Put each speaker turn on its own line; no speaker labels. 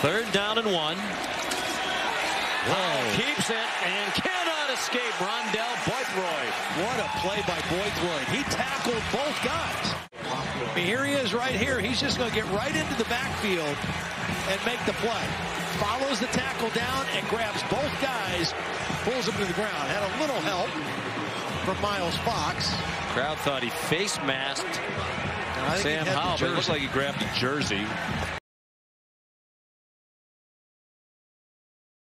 Third down and one. Whoa. Keeps it and cannot escape Rondell Bothroyd.
What a play by Bothroyd. He tackled both guys. I here he is right here. He's just going to get right into the backfield and make the play. Follows the tackle down and grabs both guys, pulls them to the ground. Had a little help from Miles Fox.
Crowd thought he face masked Sam Howell, but it looked like he grabbed a jersey.